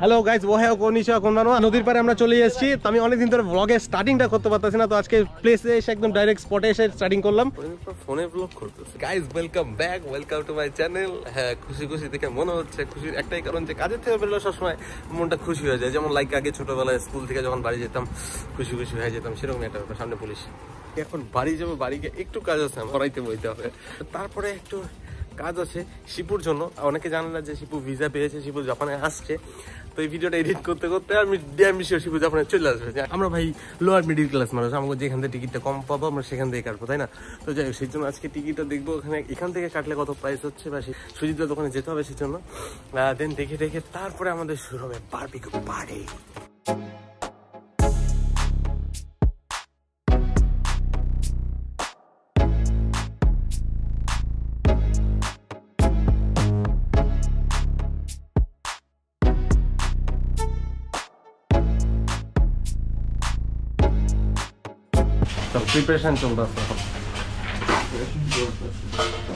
Hello guys ওহে কনিশা কোনবানো নদীর পারে আমরা চলে এসেছি তো আমি অনেকদিন ধরে ব্লগে স্টার্টিংটা করতে পারতেছি না তো আজকে প্লেসে এসে একদম ডাইরেক্ট স্পটে এসে স্টার্টিং করলাম ফোনে ব্লগ করতেছে guys welcome back welcome to my channel হ্যাঁ খুশি খুশি দেখে মনে হচ্ছে, খুশির একটাই কারণ যে কাজের থেকে বেরোলে সবসময় মনটা খুশি হয়ে যায়। যেমন লাইক আগে ছোটবেলায় স্কুল থেকে যখন বাড়ি যেতাম, খুশি খুশি হয়ে যেতাম সেরকম একটা ব্যাপার। সামনে পুলিশ এখন বাড়ি যাব, বাড়ি গিয়ে একটু কাজ আছে পড়াইতে বইতে হবে। তারপরে একটু কাজ আছে শিপুর জন্য। অনেকে জানে না যে শিপু ভিসা পেয়েছে, শিপু জাপানে আসছে। তো এই ভিডিওটা এডিট করতে করতে আমি ড্যাম শিওর শিপু জাপানে চলে আসবে। আমরা ভাই লোয়ার মিডিল ক্লাস মানুষ, আমাকে যেখান থেকে টিকিটটা কম পাবো, আমরা সেখান থেকে কাটবো, তাই না? তো যাই সেই জন্য আজকে টিকিটটা দেখব ওখানে। এখান থেকে কাটলে কত প্রাইস হচ্ছে বা সুজিতের দোকানে যেতে হবে সেই জন্য দেন দেখে দেখে তারপরে আমাদের শুরু হবে বারবিকিউ পার্টি প্রিপারেশন চলতেছে। এখন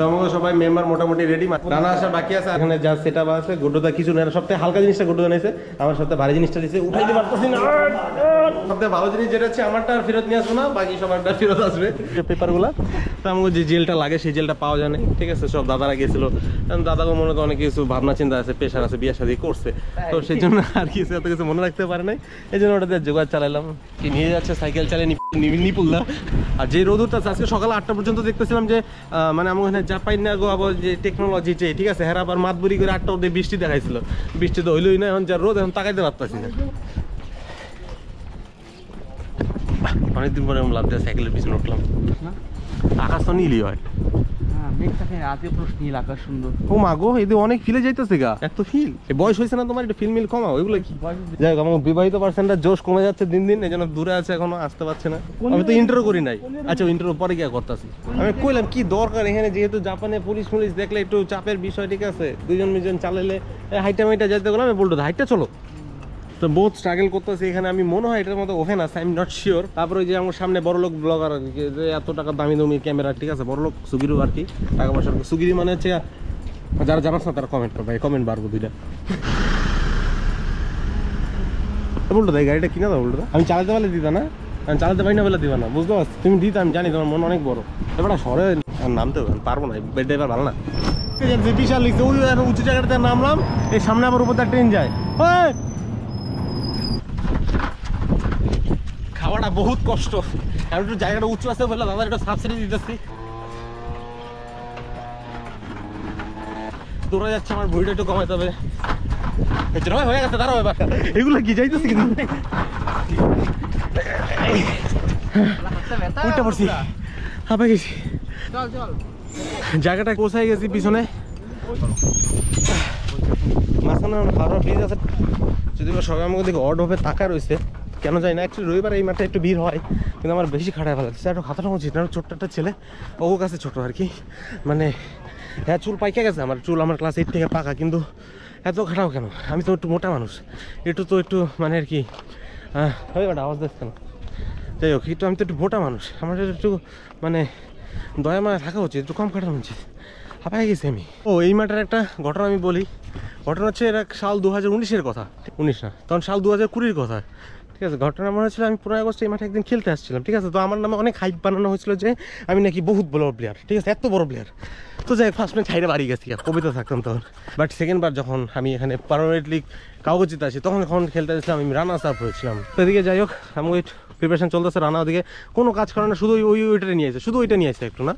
তো সবাই মেম্বার মোটামুটি রেডি রান্না আসার বাকি আছে এখানে যা সেট আপ আছে গুড্ডুদা কিছু নেই সবথেকে হালকা জিনিসটা গুড্ডুদা নিয়েছে আমার সবথেকে ভারী জিনিসটা দিয়েছে উঠাইতে পারতেছি না। সবথেকে ভালো জিনিস যেটা হচ্ছে আমারটা আর ফেরত নিয়ে আসব না বাকি সবারটা ফেরত আসবে। পেপারগুলো। তো আমাকে যে জেলটা লাগে সেই জেলটা পাওয়া যায় না ঠিক আছে সব দাদারা গেছিল দাদাকে মনে তো অনেক কিছু ভাবনা চিন্তা আছে পেশার আছে বিয়ে শাদী করছে। তো সেই জন্য আর কিছু এত কিছু মনে রাখতে পারে নাই। এই জন্য ওটাতে জোগাড় চালাইলাম। কি নিয়ে যাচ্ছে সাইকেল চালিয়ে নিপুলদা আর যে আছে, আজকে সকাল আটটা পর্যন্ত দেখতেছিলাম যে মানে আমার ওখানে জাপান না গো আবার যে টেকনোলজি যে ঠিক আছে? হেরা আবার মাতবুরি করে আটটা অব্দি বৃষ্টি দেখাইছিল। বৃষ্টি তো হইলই না এখন যা রোদ এখন তাকাইতে পারতাছি না। অনেকদিন পরে লাভ দিয়ে সাইকেলের পিছনে উঠলাম। আকাশ তো নীলই হয়। হ্যাঁ মেঘটাকে রাতে পুরো নীল আকাশ সুন্দর। ও মা গো এদের অনেক ফিলে যাইতেছে গা। এত ফিল? বয়স হয়েছে না তোমার? একটু ফিল মিল কমাও এগুলো কি? যাই হোক আমার বিবাহিত পার্সেন্টটা জোশ কমে যাচ্ছে দিন দিন এই জন্য দূরে আছে এখনও আসতে পারছে না। আমি তো করি নাই। আচ্ছা ইন্টারও পরে গিয়ে করতেছি। আমি কইলাম কি দরকার এখানে? যেহেতু জাপানে পুলিশ পুলিশ দেখলে একটু চাপের বিষয় ঠিক আছে? দুজন দুজন চালাইলে হাইটা মাইটা যেতে গেলাম আমি বলতো হাইটটা চলো। তো বহুত স্ট্রাগল করতেছি, এখানে আমি মনে হয় এটার মতো ওভেন আছে আই এম নট শিওর তারপরে ওই যে আমার সামনে বড় লোক ব্লগার যে এত টাকা দামি দামি ক্যামেরা ঠিক আছে, বড় লোক সুগিরু আর কি, টাকা পয়সা সুগিরি মানে হচ্ছে, যারা জানাস না তারা কমেন্ট করবে কমেন্ট বাড়বো দুইটা। বলতো ভাই গাড়িটা কিনা দাও বলতো। আমি চালাতে পারলে দিতা না? আমি চালাতে পারি না বলে দিবা না, বুঝতে পারছি তুমি দিতে, আমি জানি, তোমার মন অনেক বড়। এবার শহরে আর নামতে পারব না বেড ড্রাইভার ভালো না। বিশাল লিখছে, ওই উঁচু জায়গাটাতে নামলাম, এই সামনে আবার উপর ট্রেন যায়! খাওয়াটা বহুত কষ্ট। আমি একটু জায়গাটা উঁচু আছে বলে দাদা একটু সাবসিডি দিতেছি। দৌড়া যাচ্ছে আমার ভুঁড়িটা একটু কমাইতে হবে। হয়ে গেছে দাঁড়াও এবার। এগুলো কি যাইতেছে কিন্তু উল্টা পড়ছি। হাঁপে গেছি। জায়গাটা কোথায় গেছি পিছনে? মাঝখানে হাওড়া ব্রিজ আছে। যদি সবাই আমাকে দেখে অড হবে তাকা রয়েছে। কেন জানি না অ্যাকচুয়ালি রবিবার এই মাঠে একটু ভিড় হয়, কিন্তু আমার বেশি খাটায় ভালো লাগছে। একটু খাতাটা উচিত না ছোট্ট একটা ছেলে ও কাছে ছোট আর কি। মানে হ্যাঁ চুল পাইকে গেছে, আমার চুল আমার ক্লাস এইট থেকে পাকা, কিন্তু এত খাটাও কেন? আমি তো একটু মোটা মানুষ, একটু তো একটু মানে আর কি হ্যাঁ হবে আওয়াজ দিচ্ছে কেন? যাই হোক, একটু আমি তো একটু মোটা মানুষ, আমার একটু মানে দয়া মায়া থাকা উচিত, একটু কম খাটানো উচিত। হাঁপাই গেছি আমি। ও, এই মাঠের একটা ঘটনা আমি বলি। ঘটনা হচ্ছে এক সাল দু হাজার উনিশের কথা। উনিশ না, তখন সাল দু হাজার কুড়ির কথা। ঠিক আছে ঘটনা মনে হচ্ছিল আমি পনেরো আগস্ট এই মাঠে একদিন খেলতে আসছিলাম ঠিক আছে? তো আমার নামে অনেক হাইপ বানানো হয়েছিল যে আমি নাকি বহুত বড় প্লেয়ার ঠিক আছে? এত বড় প্লেয়ার তো যাই ফার্স্ট ম্যাচ ছাইড়ে বাড়ি গেছি কবিতা থাকতাম তখন। বাট সেকেন্ড বার যখন আমি এখানে পারমানেন্টলি কাগজ জিতে আসি তখন যখন খেলতে আসছিলাম আমি রান আসার হয়েছিলাম। তো এদিকে যাই হোক আমি ওই প্রিপারেশন চলতেছে রানা ওদিকে। কোনো কাজ করে না শুধু ওই ওই ওইটা নিয়ে আসে শুধু ওইটা নিয়ে আসে একটু না।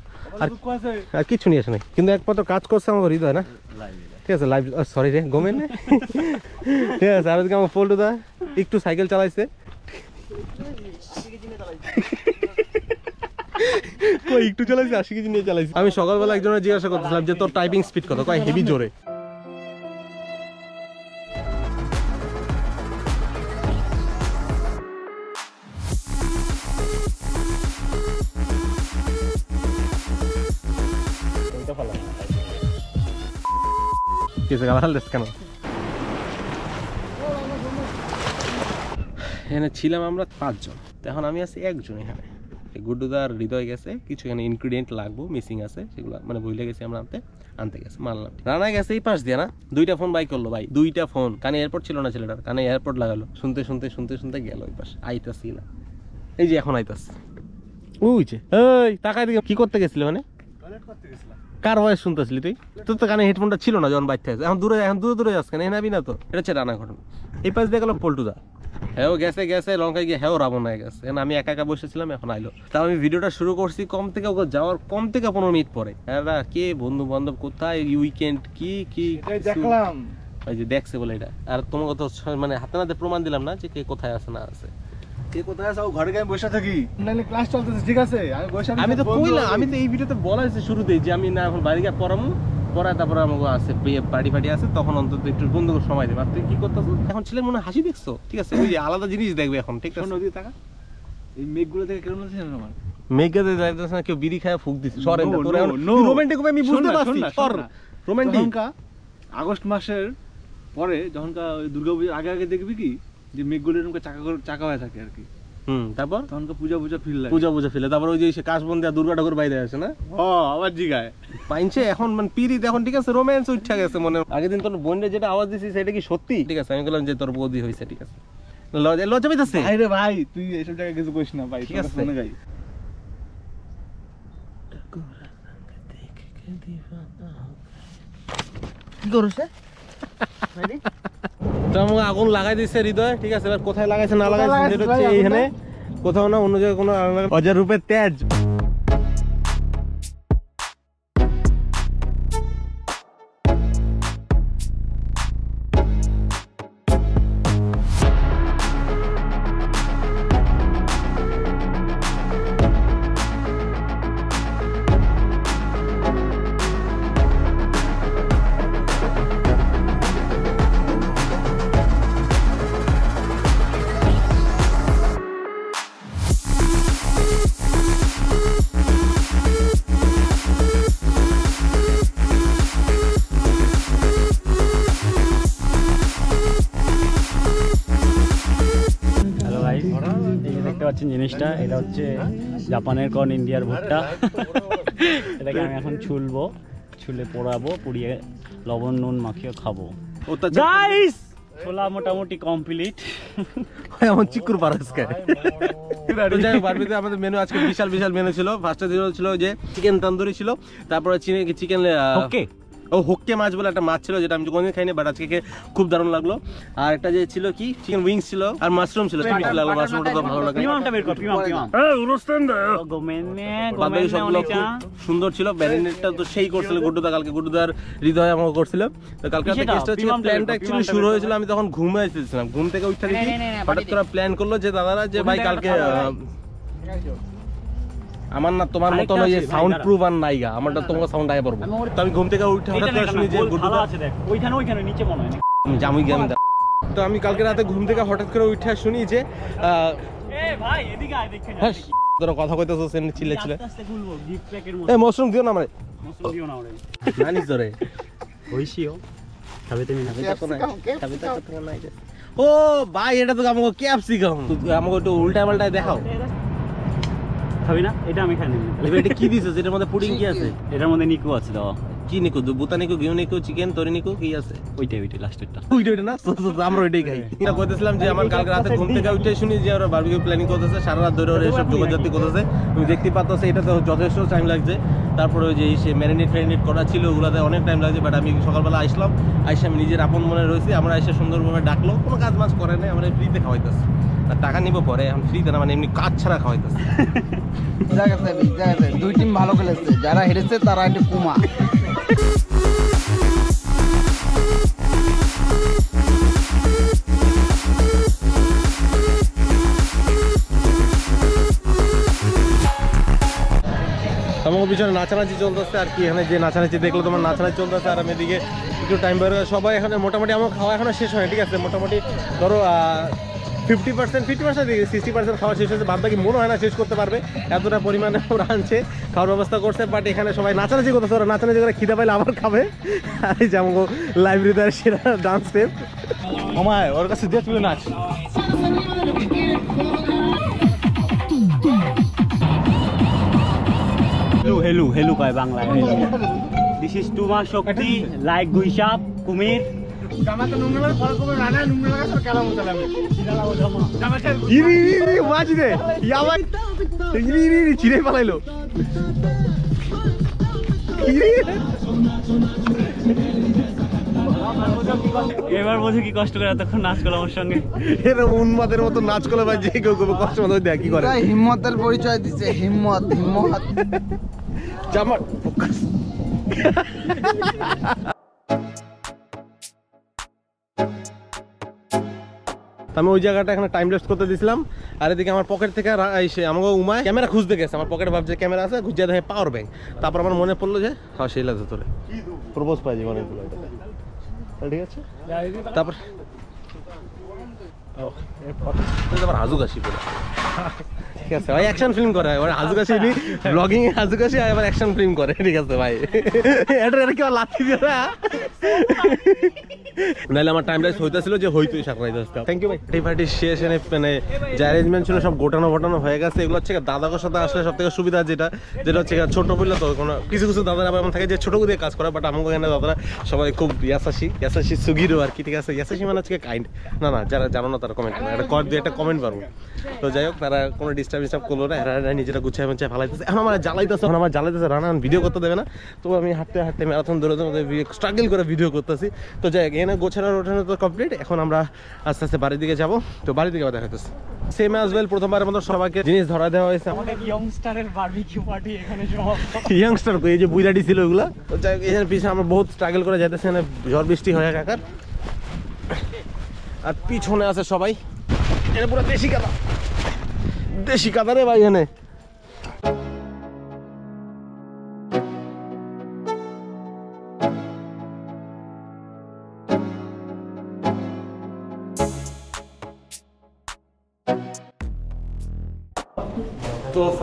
আর কিছু নিয়ে আসে নাই। কিন্তু একমাত্র কাজ করছে আমার হৃদয় না? ঠিক আছে লাইভ সরি রে গোমেন ঠিক আছে আর আমার ফোল্ডু দা একটু সাইকেল চালাইছে। কই একটু চালাইছে আশি কেজি নিয়ে চালাইছে? আমি সকালবেলা একজনের জিজ্ঞাসা করতেছিলাম যে তোর টাইপিং স্পিড কত? কয় হেভি জোরে। কিছু গালাল দিস কেন এখানে ছিলাম আমরা পাঁচজন। এখন আমি আছি একজন এখানে। গুড্ডুদার হৃদয় গেছে কিছু এখানে ইনগ্রিডিয়েন্ট লাগবো মিসিং আছে সেগুলো মানে ভুলে গেছি আমরা আনতে। আনতে গেছে মানলাম রানা গেছে এই পাশ দিয়ে না? দুইটা ফোন বাই করল ভাই দুইটা ফোন কানে এয়ারপোর্ট ছিল না ছেলেটার? কানে এয়ারপোর্ট লাগালো। শুনতে শুনতে শুনতে শুনতে গেল ওই পাশ। আইতাছি না। এই যে এখন আইতাস ওই যে এই তাকাই দিকে কি করতে গেছিলি মানে? কার ভয়েস শুনতেছিলি তুই? তোর তো কানে হেডফোনটা ছিল না যখন বাইতে এখন দূরে এখন দূরে দূরে যাস কেন? এনাবি না তো। এটা হচ্ছে রানা ঘটনা। এই পাশ দিয়ে গেল পল্টুদা। হ্যাঁ গেছে গেছে লঙ্কায় গিয়ে হ্যাঁ রাবণ হয়ে গেছে। এখন আমি একা একা বসেছিলাম এখন আইলো। তা আমি ভিডিওটা শুরু করছি কম থেকে ওকে যাওয়ার কম থেকে পনেরো মিনিট পরে। হ্যাঁ কে বন্ধু বান্ধব কোথায় উইকেন্ড কি কি দেখলাম। ওই যে দেখছে বলে এটা। আর তোমার কথা মানে হাতে নাতে প্রমাণ দিলাম না যে কে কোথায় আছে না আছে। কোথায় আছো? ঘরে গিয়ে বসে থাকি। অনলাইনে ক্লাস চলতেছে ঠিক আছে? আমি বসে আমি তো কইলাম আমি তো এই ভিডিওতে বলা হয়েছে শুরুতেই যে আমি না এখন বাড়ি গিয়ে পড়ামু পড়ায় তারপরে আমাকে আছে পার্টি ফাটি আছে তখন অন্তত একটু বন্ধু সময় দেবে। আর তুই কি করতেছ? এখন ছেলে মনে হাসি দেখছ ঠিক আছে? ওই যে আলাদা জিনিস দেখবে এখন ঠিক আছে? ওদিকে তাকা। এই মেঘগুলো থেকে কেমন লাগছে আমার? মেঘাতে যাইতেছে না কেউ বিড়ি খায় ফুক দিছে। সরেন No, তোর no, এখন no. রোমান্টিক হবে আমি বুঝতে পারছি সর রোমান্টিক আগস্ট মাসের পরে যখন ওই দুর্গাপূজার আগে আগে দেখবি কি? যে মেঘগুলো এরকম চাকা চাকা হয়ে থাকে আর কি। হুম তারপর? তখনকার পূজা পূজা ফিল লাগে। পূজা পূজা ফেলে তারপর ওই যে সে কাশবন্দি দুর্গা ঠাকুর বাইরে আছে না? ও আবার জিগায়। পাইনছে এখন মানে পিরিত এখন ঠিক আছে? রোম্যান্স উঠা গেছে মনে আগের দিন তোর বোনের যেটা আওয়াজ দিছিস সেটা কি সত্যি? ঠিক আছে আমি বললাম যে তোর বৌদি হয়েছে ঠিক আছে। লজ্জা লজ্জা পাইতেছে? ভাই ভাই তুই এসব জায়গায় কিছু করিস না ভাই ঠিক আছে। কি করছ? তো আমাকে আগুন লাগাই দিচ্ছে হৃদয়। ঠিক আছে এবার কোথায় লাগাইছে না লাগাইছে হচ্ছে এইখানে। কোথাও না অন্য জায়গায় কোনো অজার রূপে তেজ। পাচ্ছেন জিনিসটা এটা হচ্ছে জাপানের কর্ন ইন্ডিয়ার ভুট্টা। এটাকে আমি এখন ছুলবো ছুলে পোড়াবো পুড়িয়ে লবণ নুন মাখিয়ে খাব। গাইস ছোলা মোটামুটি কমপ্লিট এমন চিকুর পারাসকে তো যাই হোক, বারবিতে আমাদের মেনু আজকে বিশাল বিশাল মেনু ছিল। ফার্স্টে দিন ছিল যে চিকেন তন্দুরি ছিল তারপরে চিকেন ওকে ও হোক্কে মাছ বলে একটা মাছ ছিল যেটা আমি কোনোদিন খাইনি বাট আজকে খুব দারুণ লাগল। আর একটা যে ছিল কি? চিকেন উইংস ছিল আর মাশরুম ছিল। লাগল মাশরুমটা তো ভালো লাগে। পিমামটা বের কর পিমাম পিমাম ও, গোমেনে বাদবাকি সবগুলো খুব সুন্দর ছিল। ম্যারিনেটটা তো সেই করছিল গুড্ডুদা কালকে গুড্ডুদার হৃদয় আমাকে করছিল। তো কালকে? কেসটা ছিল প্ল্যানটা অ্যাকচুয়ালি শুরু হয়েছিল আমি তখন ঘুমে আসতেছিলাম ঘুম থেকে উঠে দেখি হঠাৎ করে প্ল্যান করল যে দাদারা যে ভাই কালকে আহ, আমার না তোমার মতন ওই সাউন্ড প্রুফ আর নাইগা আমারটা তোমার সাউন্ড আগে পড়ব। তো আমি ঘুম থেকে উঠে হঠাৎ করে শুনি যে ভালো গুড্ডুদা আছে দেখ। ওইখানে ওইখানে নিচে মনে হয় জামুই গেম তো আমি কালকে রাতে ঘুম থেকে হঠাৎ করে উঠে শুনি যে আহ, এ ভাই এদিকে আয় দেখে যা হ্যাঁ তোরা কথা কইতেছো সেন ছিলে ছিলে। আস্তে আস্তে খুলবো গিফট প্যাকের মতো মশরুম দিও না আমারে। মশলা দিও না ওরে জানিস ধরে ওইশিও খাবে তুমি না ও ভাই এটা তো আমাকে ক্যাপসিকাম। আমাকে একটু উল্টা পাল্টায় দেখাও খাবি না? এটা আমি খাই নিলাম এটা কি দিছে? এটার মধ্যে পুডিং কি আছে? এটার মধ্যে নিকু আছে দেওয়া কি নিকো বুতা নিকো ঘিউ নিকো চিকেন তরি নিকো কি আছে? ওইটাই ওইটাই লাস্টেরটা ওইটা। ওইটা না? আমরা ওইটাই খাই। এটা কইতেছিলাম যে আমার কালকে রাতে ঘুম থেকে উঠে শুনি যে ওরা বারবিকিউ প্ল্যানিং করতেছে সারা রাত ধরে ওরা এসব যোগাযোগ করতেছে। তুমি দেখতে পাচ্ছ এটা তো যথেষ্ট টাইম লাগছে। তারপরে ওই যে সে ম্যারিনেট ফ্যারিনেট করা ছিল ওগুলোতে অনেক টাইম লাগছে বাট আমি সকালবেলা আসলাম আইসে আমি নিজের আপন মনে রয়েছি আমরা এসে সুন্দরভাবে ডাকলো কোনো কাজ মাজ করে নাই আমরা ফ্রিতে খাওয়াইতেছি। আর টাকা নিবো পরে এখন ফ্রিতে না মানে এমনি কাজ ছাড়া খাওয়াইতেছি। দুই টিম ভালো খেলেছে যারা হেরেছে তারা একটু কুমা। আমার পিছনে নাচানাচি চলতেছে, আর কি এখানে যে নাচানাচি দেখল, তোমার নাচানাচি চলতেছে, আর আমি এদিকে একটু টাইম বের সবাই এখানে মোটামুটি আমার খাওয়া এখনও শেষ হয় ঠিক আছে? মোটামুটি ধরো fifty percent fifty percent sixty percent খাওয়া শেষ হয়েছে বাদ বাকি মনে হয় না শেষ করতে পারবে। এতটা পরিমাণে ওরা আনছে খাওয়ার ব্যবস্থা করছে বাট এখানে সবাই নাচানাচি করতেছে ওরা নাচানাচি করে খিদে পাইলে আবার খাবে। আর এই যে আমাকে লাইব্রেরিতে সেরা ডান্স স্টেপ আমায় ওর কাছে দিয়ে তুলে নাচ। হেলু হেলু কয় বাংলায় হেলু দিস ইজ টু মা শক্তি লাইক গুইসাপ কুমির ইরি ইরি ইরি মাছি রে ইয়াবাই ইরি ইরি ইরি চিড়ে পালাইলো। এবার বোঝো কি কষ্ট করে এতক্ষণ নাচ করল আমার সঙ্গে। এরকম উন্মাদের মতো নাচ করলে ভাই যে কেউ কেউ কষ্ট মতো দেখ কি করে? হিম্মতের পরিচয় দিচ্ছে হিম্মত হিম্মত। জামা আমি ওই জায়গাটা এখানে টাইম ওয়েস্ট করতে দিছিলাম। আর এদিকে আমার পকেট থেকে এসে আমাকে উমায় ক্যামেরা খুঁজতে গেছে। আমার পকেটে ভাবছে ক্যামেরা আছে, খুঁজে দেখে পাওয়ার ব্যাংক তারপর আমার মনে পড়ল যে হ্যাঁ সেই লাগছে তোরে প্রপোজ পাই জীবনে ঠিক আছে? তারপর ঠিক আছে, ভাই অ্যাকশন ফিল্ম করে। করে। ঠিক আছে, ভাই। এটা এটা কি আর লাথি দিয়ে না নাহলে আমার টাইম লাইস হইতেছিল যে হইতোই সাকরাই দশটা থ্যাংক ইউ ভাই। এই পার্টি শেষ এনে মানে যে অ্যারেঞ্জমেন্ট ছিল সব গোটানো গোটানো হয়ে গেছে, এগুলো হচ্ছে গিয়ে দাদাকের সাথে আসলে সব থেকে সুবিধা যেটা যেটা হচ্ছে ছোট বললে তো কোনো কিছু কিছু দাদারা এমন থাকে যে ছোট দিয়ে কাজ করে বাট আমাকে এখানে দাদারা সবাই খুব ইয়াসাসি ইয়াসাসি সুগিরও আর কি, ঠিক আছে? ইয়াসাসি মানে হচ্ছে কাইন্ড না না, যারা জানো না তারা কমেন্ট একটা কর দিয়ে একটা কমেন্ট পারব। তো যাই হোক, তারা কোনো ডিস্টার্ব ডিস্টার্ব করল না, এরা নিজেরা গুছিয়ে মুছিয়ে ফালাইতেছে। এখন আমার জ্বালাইতেছে, এখন আমার জ্বালাইতেছে, রানা ভিডিও করতে দেবে না। তো আমি হাঁটতে হাঁটতে ম্যারাথন দৌড়ে দৌড়ে স্ট্রাগল করে ভিডিও করতেছি। তো যাই হোক এখানে গোছানো ওঠানো তো কমপ্লিট এখন আমরা আস্তে আস্তে বাড়ির দিকে যাব। তো বাড়ির দিকে আবার দেখাতেছি সেম অ্যাজ ওয়েল প্রথমবারের মতো সবাইকে জিনিস ধরা দেওয়া হয়েছে। আমাদের ইয়ংস্টারের বারবিকিউ পার্টি এখানে সব। ইয়াংস্টার এই যে বুইরাটি ছিল ওগুলা। তো যাই এখানে পিছনে আমরা বহুত স্ট্রাগল করে যাইতেছি এখানে ঝড় বৃষ্টি হয়ে কাকার আর। পিছনে আছে সবাই। এটা পুরো দেশি কাদা। দেশি কাদা রে ভাই এখানে।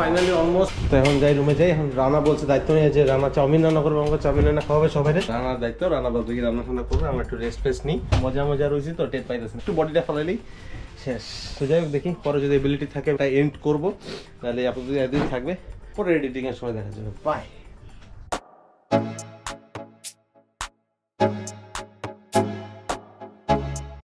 ফাইনালি অলমোস্ট তো এখন যাই রুমে যাই এখন রানা বলছে দায়িত্ব নিয়ে যে রানা চাউমিন রান্না করব আমাকে চাউমিন রান্না খাওয়াবে সবাই। রানার দায়িত্ব রানা বলতে কি রান্না টান্না করবে আমরা একটু রেস্ট ফেস্ট নিই। মজা মজা রয়েছি তো টেট পাইতেছি একটু বডিটা ফেলাইলেই শেষ। তো যাই হোক দেখি পরে যদি এবিলিটি থাকে তাই এন্ড করব। তাহলে আপাতত এদিন থাকবে পরে এডিটিংয়ের সময় দেখা যাবে। বাই